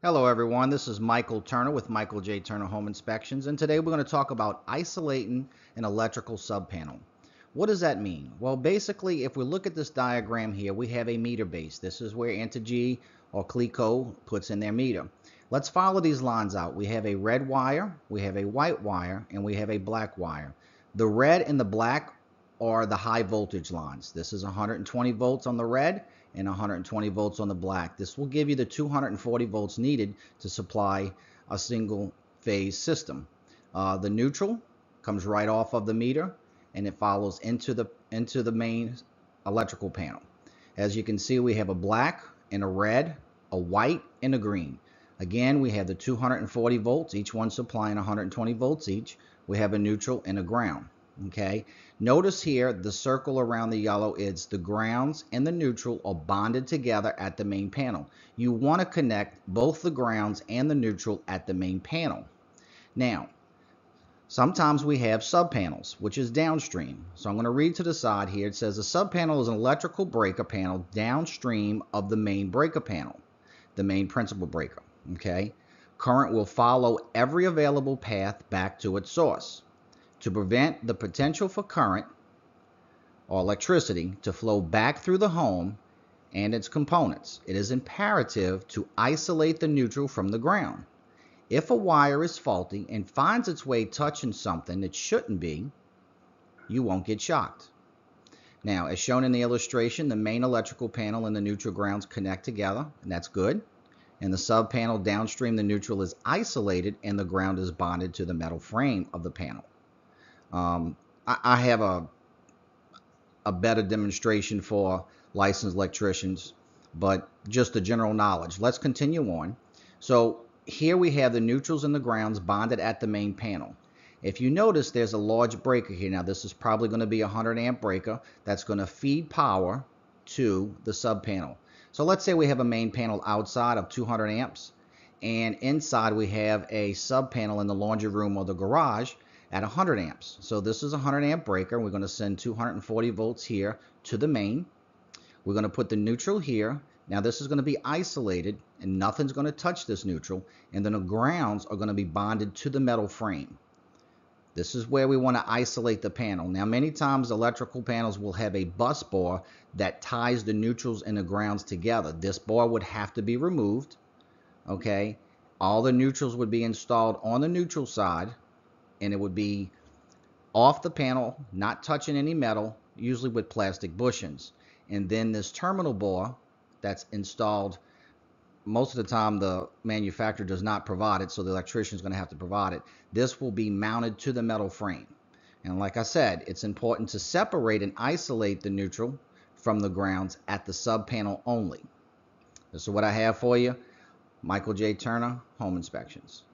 Hello everyone, this is Michael Turner with Michael J. Turner Home Inspections and today we're going to talk about isolating an electrical subpanel. What does that mean? Well basically if we look at this diagram here we have a meter base. This is where Entergy or Cleco puts in their meter. Let's follow these lines out. We have a red wire, we have a white wire, and we have a black wire. The red and the black are the high voltage lines. This is 120 volts on the red and 120 volts on the black. This will give you the 240 volts needed to supply a single phase system. Uh, the neutral comes right off of the meter and it follows into the into the main electrical panel. As you can see, we have a black and a red, a white and a green. Again, we have the 240 volts, each one supplying 120 volts each. We have a neutral and a ground okay? Notice here the circle around the yellow is the grounds and the neutral are bonded together at the main panel. You want to connect both the grounds and the neutral at the main panel. Now sometimes we have subpanels which is downstream. So I'm going to read to the side here. It says a subpanel is an electrical breaker panel downstream of the main breaker panel the main principal breaker okay? Current will follow every available path back to its source to prevent the potential for current or electricity to flow back through the home and its components. It is imperative to isolate the neutral from the ground. If a wire is faulty and finds its way touching something that shouldn't be, you won't get shocked. Now, as shown in the illustration, the main electrical panel and the neutral grounds connect together, and that's good. And the sub panel downstream, the neutral is isolated and the ground is bonded to the metal frame of the panel. Um, I, I, have a a better demonstration for licensed electricians, but just the general knowledge. Let's continue on. So here we have the neutrals and the grounds bonded at the main panel. If you notice, there's a large breaker here. Now, this is probably going to be a 100 amp breaker that's going to feed power to the sub panel. So let's say we have a main panel outside of 200 amps, and inside we have a sub panel in the laundry room or the garage at 100 amps. So this is a 100 amp breaker. We're going to send 240 volts here to the main. We're going to put the neutral here. Now this is going to be isolated and nothing's going to touch this neutral. And then the grounds are going to be bonded to the metal frame. This is where we want to isolate the panel. Now many times electrical panels will have a bus bar that ties the neutrals and the grounds together. This bar would have to be removed. Okay. All the neutrals would be installed on the neutral side and it would be off the panel, not touching any metal, usually with plastic bushings. And then this terminal bar that's installed, most of the time the manufacturer does not provide it, so the electrician is going to have to provide it. This will be mounted to the metal frame. And like I said, it's important to separate and isolate the neutral from the grounds at the sub panel only. This is what I have for you. Michael J. Turner, Home Inspections.